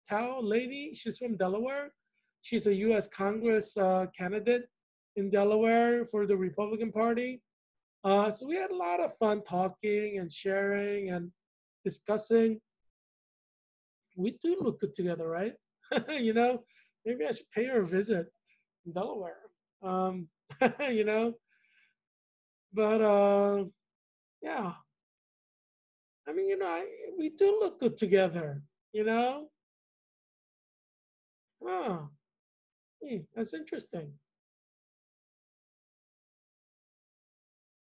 Tower lady, she's from Delaware. She's a U.S. Congress uh, candidate in Delaware for the Republican Party. Uh, so we had a lot of fun talking and sharing and discussing. We do look good together, right? (laughs) you know, maybe I should pay her a visit in Delaware. Um, (laughs) you know, but uh, yeah. I mean, you know, I, we do look good together. You know. Oh, hmm, that's interesting.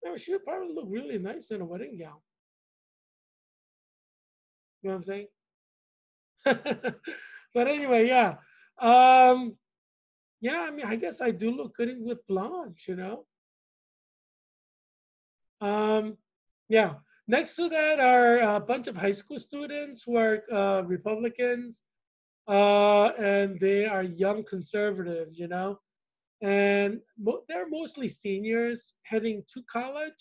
Yeah, she would probably look really nice in a wedding gown. You know what I'm saying? (laughs) but anyway, yeah. Um, yeah, I mean, I guess I do look good with blonde, you know. Um, yeah. Next to that are a bunch of high school students who are uh, Republicans, uh, and they are young conservatives, you know and they're mostly seniors heading to college.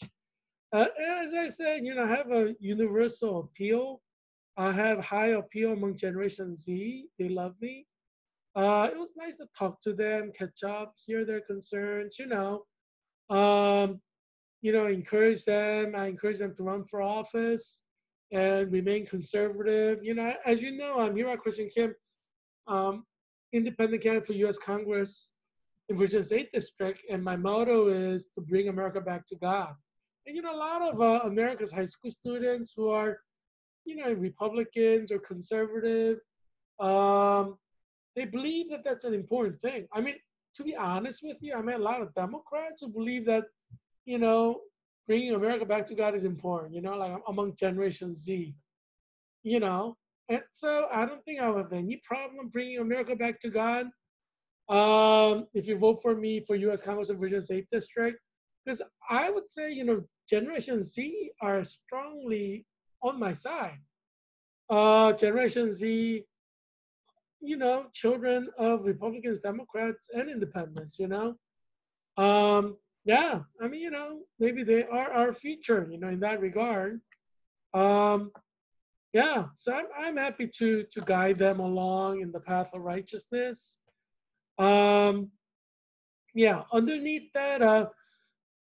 Uh, as I said, you know, I have a universal appeal. I have high appeal among Generation Z. They love me. Uh, it was nice to talk to them, catch up, hear their concerns, you know, um, you know, encourage them. I encourage them to run for office and remain conservative. You know, as you know, I'm Heerak Christian Kim, um, independent candidate for U.S. Congress in Virginia's 8th district, and my motto is to bring America back to God. And you know, a lot of uh, America's high school students who are, you know, Republicans or conservative, um, they believe that that's an important thing. I mean, to be honest with you, I met a lot of Democrats who believe that, you know, bringing America back to God is important. You know, like among Generation Z. You know, and so I don't think I have any problem bringing America back to God um, if you vote for me for U.S. Congress of Virginia's 8th District, because I would say, you know, Generation Z are strongly on my side. Uh, Generation Z, you know, children of Republicans, Democrats, and Independents, you know. Um, yeah, I mean, you know, maybe they are our future, you know, in that regard. Um, yeah, so I'm, I'm happy to to guide them along in the path of righteousness. Um, yeah, underneath that, uh,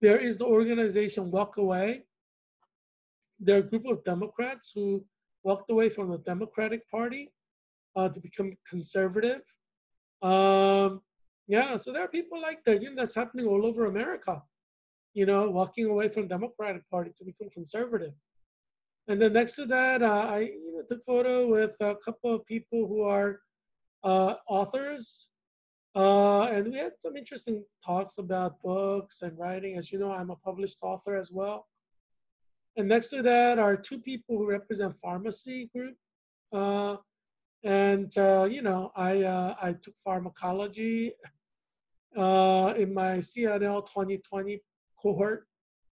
there is the organization Walk Away. There are a group of Democrats who walked away from the Democratic Party uh, to become conservative. Um, yeah, so there are people like that. You know, that's happening all over America. You know, walking away from Democratic Party to become conservative. And then next to that, uh, I you know, took photo with a couple of people who are uh, authors uh, and we had some interesting talks about books and writing. As you know, I'm a published author as well. And next to that are two people who represent pharmacy group. Uh, and uh, you know, I uh, I took pharmacology uh, in my CNL 2020 cohort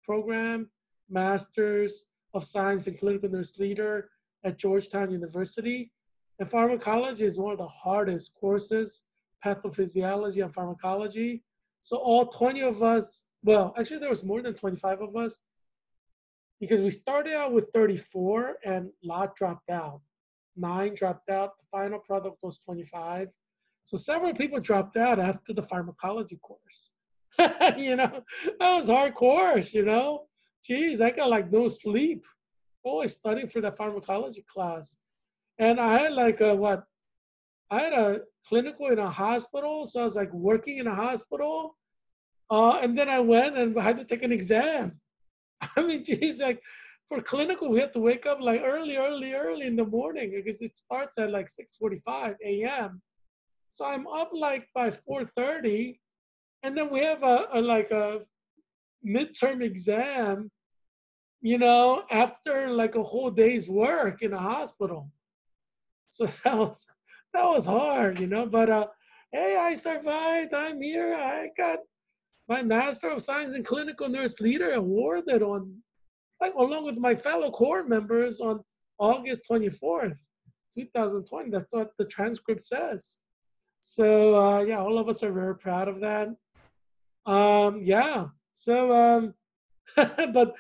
program, Masters of Science and Clinical Nurse Leader at Georgetown University. And pharmacology is one of the hardest courses pathophysiology and pharmacology. So all 20 of us, well, actually there was more than 25 of us because we started out with 34 and lot dropped out. Nine dropped out. The final product was 25. So several people dropped out after the pharmacology course. (laughs) you know, that was hard course, you know. Geez, I got like no sleep. Always studying for the pharmacology class. And I had like a what I had a clinical in a hospital, so I was like working in a hospital. Uh, and then I went and had to take an exam. (laughs) I mean, geez, like for clinical, we had to wake up like early, early, early in the morning because it starts at like 6:45 a.m. So I'm up like by 4:30, and then we have a, a like a midterm exam, you know, after like a whole day's work in a hospital. So (laughs) that was that was hard, you know. But uh, hey, I survived. I'm here. I got my Master of Science in Clinical Nurse Leader awarded on, like, along with my fellow core members on August 24th, 2020. That's what the transcript says. So uh, yeah, all of us are very proud of that. Um, yeah. So, um, (laughs) but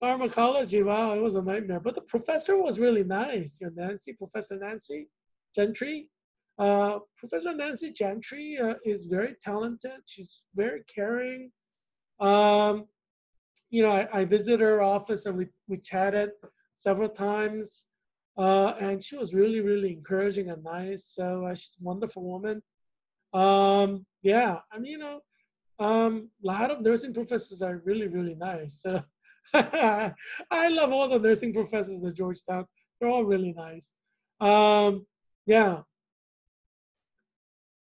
pharmacology, wow, it was a nightmare. But the professor was really nice. You know, Nancy, Professor Nancy Gentry. Uh, professor Nancy Gentry uh, is very talented. She's very caring. Um, you know, I, I visited her office and we, we chatted several times. Uh, and she was really, really encouraging and nice. So uh, she's a wonderful woman. Um, yeah, I mean, you know, um, a lot of nursing professors are really, really nice. So (laughs) I love all the nursing professors at Georgetown. They're all really nice. Um, yeah.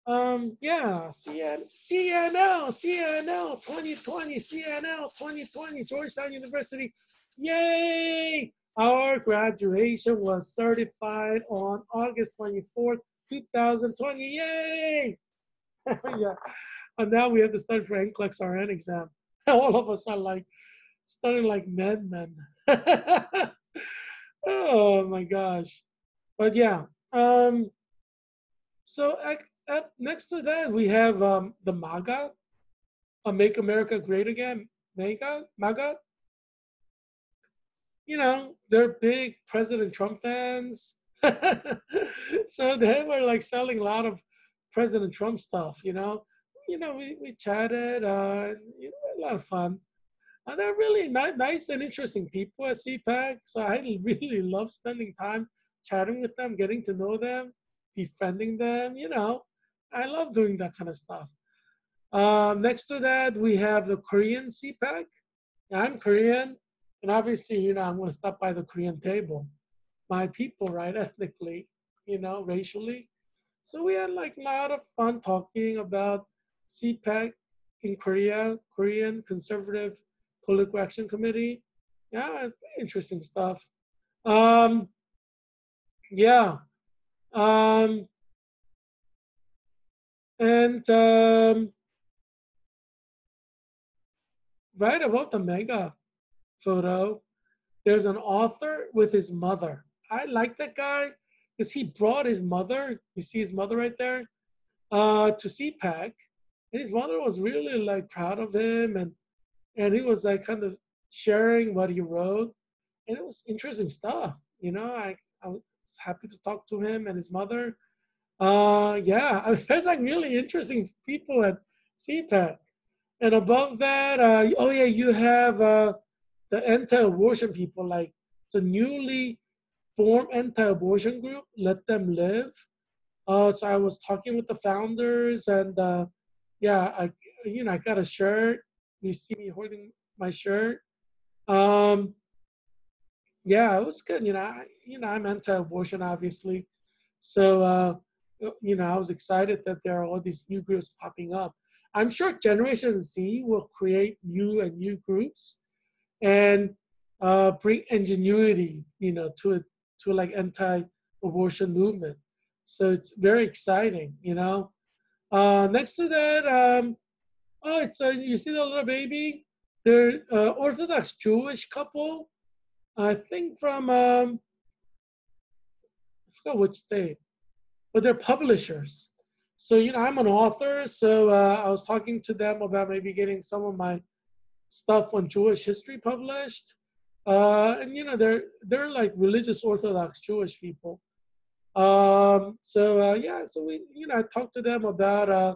Um, yeah, CN, CNL, CNL 2020, CNL 2020, Georgetown University. Yay! Our graduation was certified on August 24th, 2020. Yay! (laughs) yeah. And now we have to study for NCLEX RN exam. (laughs) All of us are like studying like madmen. (laughs) oh my gosh. But yeah. Um, so next to that, we have um, the MAGA, uh, Make America Great Again, MAGA, MAGA you know, they're big President Trump fans. (laughs) so they were like selling a lot of President Trump stuff, you know. You know, we, we chatted, uh, you know, a lot of fun. And they're really ni- nice and interesting people at CPAC. So I (laughs) really love spending time chatting with them, getting to know them, befriending them, you know. I love doing that kind of stuff. Uh, next to that, we have the Korean CPAC. I'm Korean. And obviously, you know, I'm going to stop by the Korean table. My people, right, (laughs) ethnically, you know, racially. So we had like a lot of fun talking about CPAC in Korea, Korean Conservative Political Action Committee. Yeah, interesting stuff. Um, yeah. Um, and um, right about the MAGA photo, there's an author with his mother. I like that guy because he brought his mother, you see his mother right there, uh, to CPAC. And his mother was really like proud of him and and he was like kind of sharing what he wrote. And it was interesting stuff. You know, I, I was happy to talk to him and his mother. Uh, yeah, (laughs) there's like really interesting people at CPAC. And above that, uh, oh yeah, you have uh, the anti-abortion people, like it's a newly formed anti-abortion group, Let Them Live. Uh, so I was talking with the founders, and uh, yeah, I you know I got a shirt. You see me holding my shirt. Um, yeah, it was good. You know, I, you know I'm anti-abortion, obviously. So uh, you know I was excited that there are all these new groups popping up. I'm sure Generation Z will create new and new groups and uh, bring ingenuity, you know, to it to like anti-abortion movement. So it's very exciting, you know. Uh, next to that, um, oh, it's a, you see the little baby? They're uh, Orthodox Jewish couple, I think from um, I forgot which state, but they're publishers. So you know, I'm an author, so uh, I was talking to them about maybe getting some of my stuff on Jewish history published. Uh, and you know, they're they're like religious Orthodox Jewish people. Um, so uh, yeah, so we you know I talked to them about uh,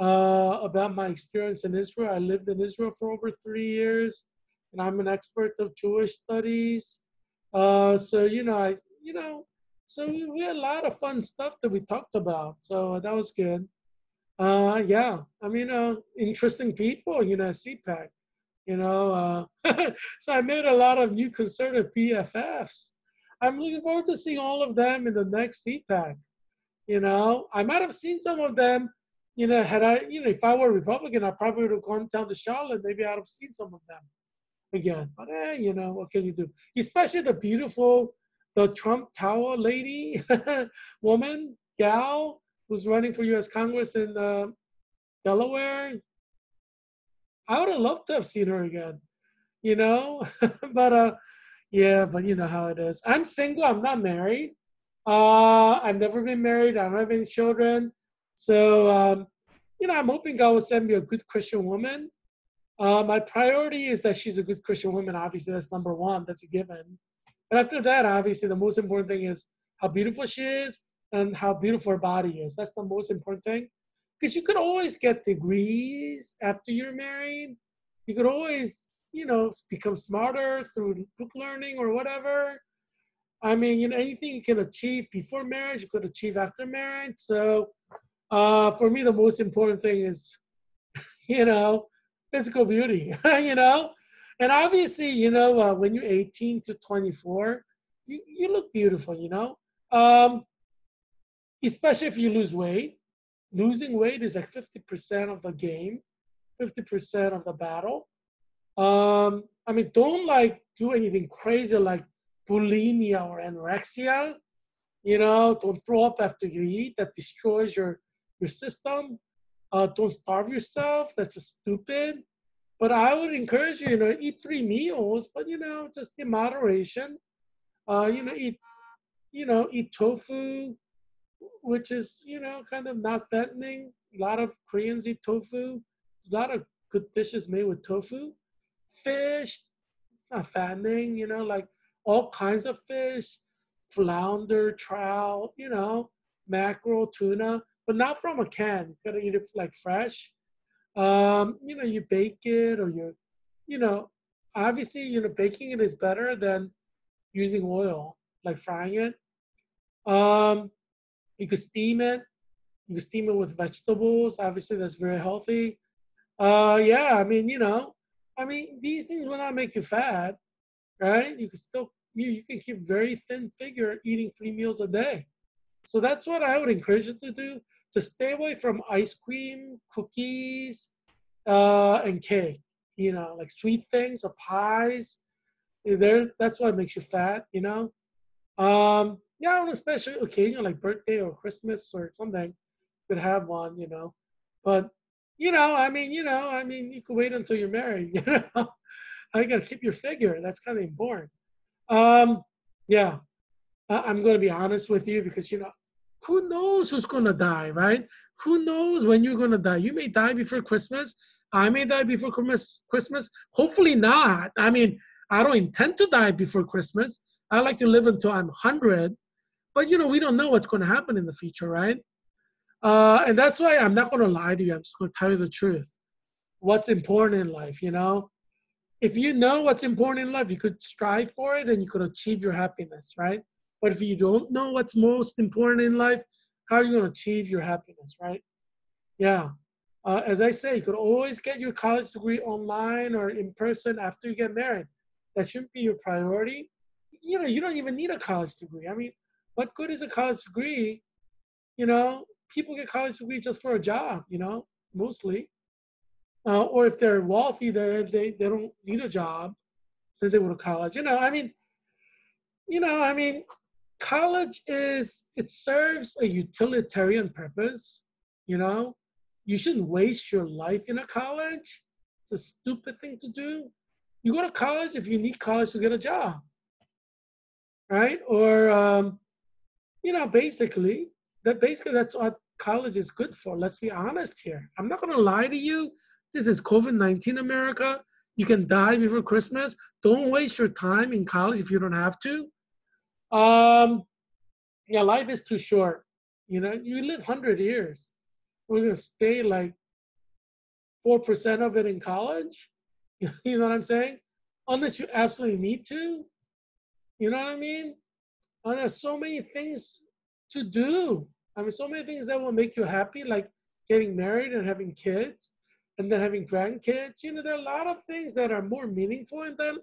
uh, about my experience in Israel. I lived in Israel for over three years, and I'm an expert of Jewish studies. Uh, so you know, I you know, so we, we had a lot of fun stuff that we talked about. So that was good. Uh, yeah, I mean, uh, interesting people, you know, CPAC, you know. Uh, (laughs) so I made a lot of new conservative BFFs. I'm looking forward to seeing all of them in the next CPAC. You know, I might have seen some of them, you know, had I, you know, if I were Republican, I probably would have gone down to Charlotte. Maybe I'd have seen some of them again. But, eh, you know, what can you do? Especially the beautiful, the Trump Tower lady, (laughs) woman, gal, who's running for U.S. Congress in uh, Delaware. I would have loved to have seen her again, you know. (laughs) but uh, yeah, but you know how it is. I'm single. I'm not married. Uh, I've never been married. I don't have any children. So um, you know, I'm hoping God will send me a good Christian woman. Uh, my priority is that she's a good Christian woman. Obviously, that's number one. That's a given. After that, obviously, the most important thing is how beautiful she is and how beautiful her body is. That's the most important thing. Because you could always get degrees after you're married. You could always, you know, become smarter through book learning or whatever. I mean, you know, anything you can achieve before marriage, you could achieve after marriage. So, uh, for me, the most important thing is, (laughs) you know, physical beauty, (laughs) you know? And obviously, you know, uh, when you're 18 to 24, you, you look beautiful, you know? Um, especially if you lose weight. Losing weight is like 50% of the game, 50% of the battle. Um, I mean, don't like do anything crazy like bulimia or anorexia. You know, don't throw up after you eat. That destroys your your system. Uh, don't starve yourself. That's just stupid. But I would encourage you, you know, eat three meals, but you know, just in moderation. Uh, you know, eat, you know, eat tofu, which is, you know, kind of not fattening. A lot of Koreans eat tofu. There's a lot of good dishes made with tofu. Fish, it's not fattening, you know, like all kinds of fish, flounder, trout, you know, mackerel, tuna, but not from a can. You gotta eat it like fresh. Um, you know, you bake it or you, you know, obviously, you know, baking it is better than using oil, like frying it. Um, you could steam it. You could steam it with vegetables. Obviously, that's very healthy. Uh, yeah, I mean, you know, I mean, these things will not make you fat, right? You can still, you, you can keep very thin figure eating three meals a day. So that's what I would encourage you to do to stay away from ice cream, cookies, uh, and cake. You know, like sweet things or pies. There, that's what makes you fat. You know, um, yeah, on a special occasion like birthday or Christmas or something, you could have one. You know, but you know, I mean, you know, I mean, you could wait until you're married. (laughs) You know, I gotta keep your figure. That's kind of important. Um, yeah, I'm going to be honest with you because you know who knows who's going to die, right? Who knows when you're going to die? You may die before Christmas. I may die before Christmas. Christmas. Hopefully not. I mean, I don't intend to die before Christmas. I like to live until I'm 100. But, you know, we don't know what's going to happen in the future, right? Uh, and that's why I'm not going to lie to you. I'm just going to tell you the truth. What's important in life, you know? If you know what's important in life, you could strive for it and you could achieve your happiness, right? But if you don't know what's most important in life, how are you going to achieve your happiness, right? Yeah. Uh, as I say, you could always get your college degree online or in person after you get married. That shouldn't be your priority. You know, you don't even need a college degree. I mean, what good is a college degree? You know, people get college degrees just for a job, you know, mostly. Uh, or if they're wealthy, they, they, they don't need a job, then they go to college. You know, I mean, you know, I mean, college is it serves a utilitarian purpose you know? You shouldn't waste your life in a college. It's a stupid thing to do. You go to college if you need college to get a job right? Or um, you know basically that basically that's what college is good for. Let's be honest here. I'm not going to lie to you. This is covid-19 america. You can die before christmas. Don't waste your time in college if you don't have to um, yeah, life is too short. You know, you live hundred years. We're gonna stay like four percent of it in college. (laughs) You know what I'm saying? Unless you absolutely need to. You know what I mean? And there's so many things to do. I mean, so many things that will make you happy, like getting married and having kids, and then having grandkids. You know, there are a lot of things that are more meaningful in them,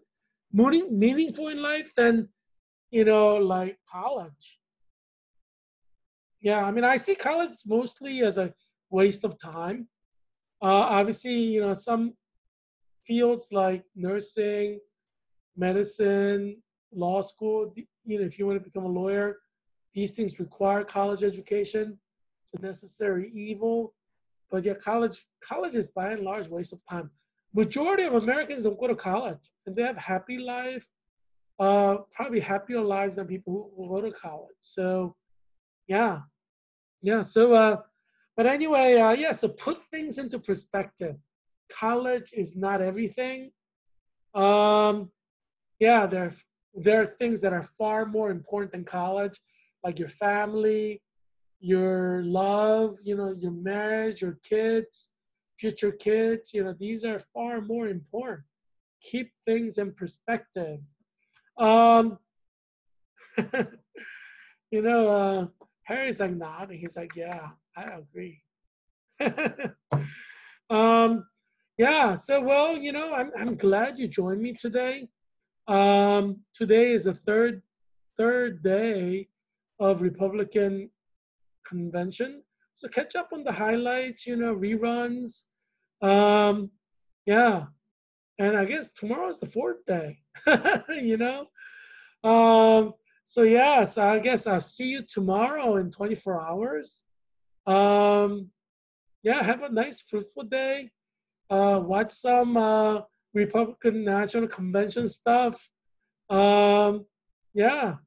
more meaningful in life than you know, like college. Yeah, I mean, I see college mostly as a waste of time. Uh, obviously, you know, some fields like nursing, medicine, law school, you know, if you want to become a lawyer, these things require college education. It's a necessary evil. But yeah, college college is by and large waste of time. majority of Americans don't go to college, and they have happy life, uh, probably happier lives than people who, who go to college. So, yeah, yeah. So, uh, but anyway, uh, yeah. So put things into perspective. College is not everything. Um, yeah, there there are things that are far more important than college, like your family, your love, you know, your marriage, your kids, future kids. You know, these are far more important. Keep things in perspective. Um, (laughs) you know, uh, Harry's like nodding. He's like, yeah, I agree. (laughs) um, yeah, so well, you know, I'm, I'm glad you joined me today. Um, today is the third third day of Republican convention. So catch up on the highlights, you know, reruns. Um, yeah, and I guess tomorrow is the fourth day. (laughs) you know, um, so yeah, so I guess I'll see you tomorrow in 24 hours. Um, yeah, have a nice, fruitful day. Uh, watch some uh, Republican National Convention stuff. Um, yeah,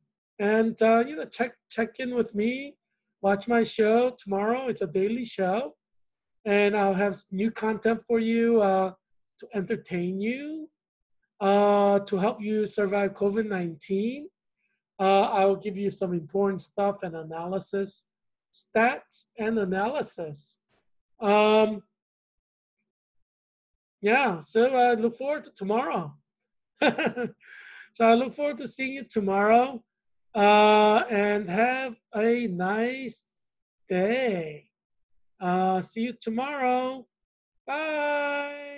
and uh, you know, check check in with me. Watch my show tomorrow. It's a daily show, and I'll have new content for you uh, to entertain you, uh, to help you survive COVID nineteen. Uh, I will give you some important stuff and analysis, stats and analysis. Um, yeah, so I look forward to tomorrow. (laughs) so I look forward to seeing you tomorrow. Uh, and have a nice day. Uh, see you tomorrow. Bye.